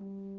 Mm.